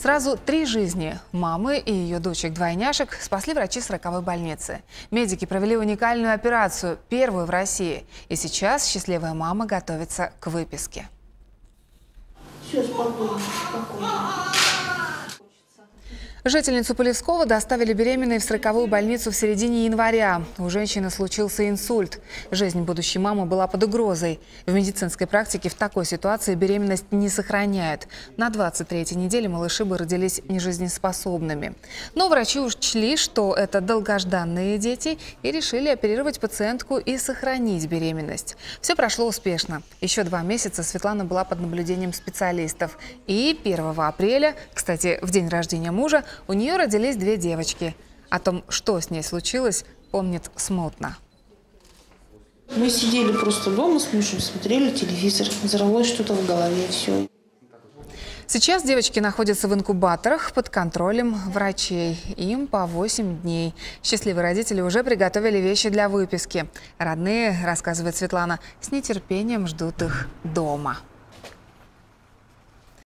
Сразу три жизни – мамы и ее дочек-двойняшек – спасли врачи 40 больницы. Медики провели уникальную операцию, первую в России. И сейчас счастливая мама готовится к выписке. Все, спокойно, спокойно. Жительницу Полевского доставили беременной в сороковую больницу в середине января. У женщины случился инсульт. Жизнь будущей мамы была под угрозой. В медицинской практике в такой ситуации беременность не сохраняют. На 23-й неделе малыши бы родились нежизнеспособными. Но врачи учли, что это долгожданные дети и решили оперировать пациентку и сохранить беременность. Все прошло успешно. Еще два месяца Светлана была под наблюдением специалистов. И 1 апреля, кстати, в день рождения мужа, у нее родились две девочки. О том, что с ней случилось, помнит смутно. Мы сидели просто дома с мужем, смотрели телевизор, взорвалось что-то в голове, все. Сейчас девочки находятся в инкубаторах под контролем врачей. Им по 8 дней. Счастливые родители уже приготовили вещи для выписки. Родные, рассказывает Светлана, с нетерпением ждут их дома.